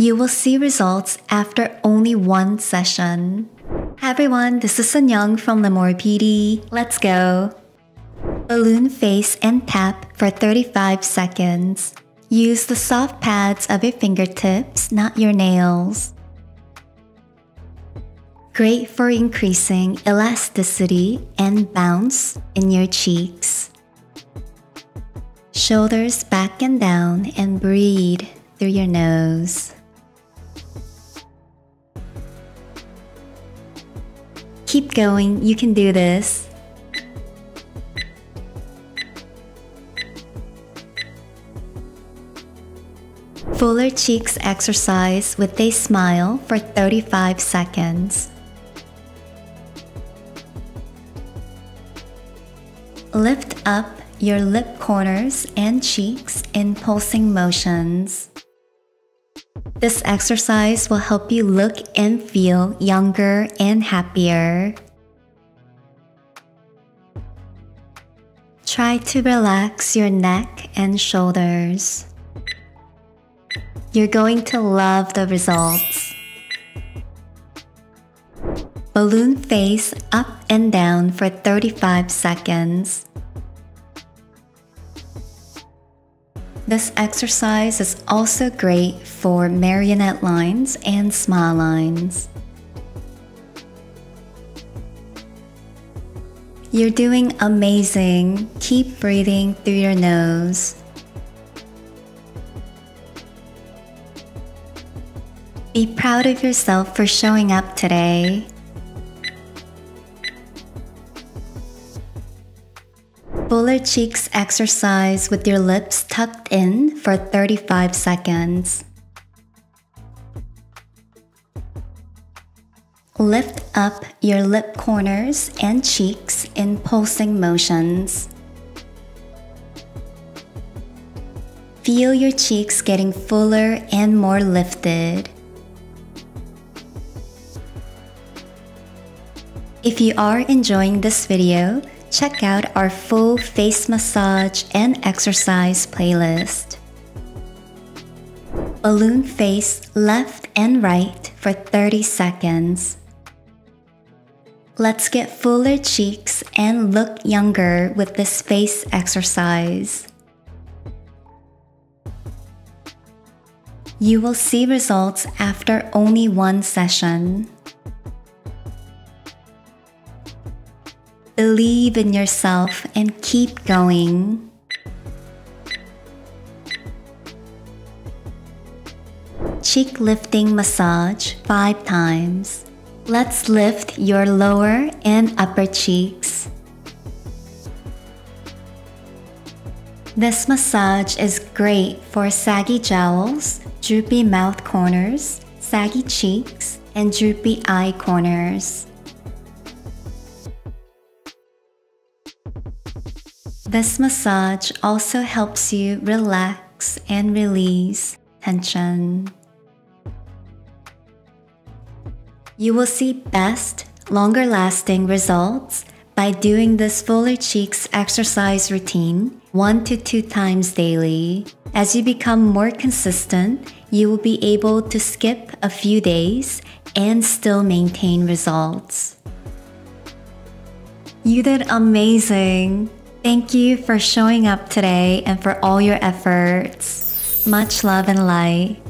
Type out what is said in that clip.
You will see results after only one session. Hi everyone, this is Sinyoung from Lémore Beauty. Let's go! Balloon face and tap for 35 seconds. Use the soft pads of your fingertips, not your nails. Great for increasing elasticity and bounce in your cheeks. Shoulders back and down and breathe through your nose. Keep going, you can do this. Fuller cheeks exercise with a smile for 35 seconds. Lift up your lip corners and cheeks in pulsing motions. This exercise will help you look and feel younger and happier. Try to relax your neck and shoulders. You're going to love the results. Balloon face up and down for 35 seconds. This exercise is also great for marionette lines and smile lines. You're doing amazing. Keep breathing through your nose. Be proud of yourself for showing up today. Fuller cheeks exercise with your lips tucked in for 35 seconds. Lift up your lip corners and cheeks in pulsing motions. Feel your cheeks getting fuller and more lifted. If you are enjoying this video, check out our full face massage and exercise playlist. Balloon face left and right for 30 seconds. Let's get fuller cheeks and look younger with this face exercise. You will see results after only one session. Believe in yourself and keep going. Cheek lifting massage 5 times. Let's lift your lower and upper cheeks. This massage is great for saggy jowls, droopy mouth corners, saggy cheeks, and droopy eye corners. This massage also helps you relax and release tension. You will see best, longer lasting results by doing this fuller cheeks exercise routine one to two times daily. As you become more consistent, you will be able to skip a few days and still maintain results. You did amazing! Thank you for showing up today and for all your efforts. Much love and light.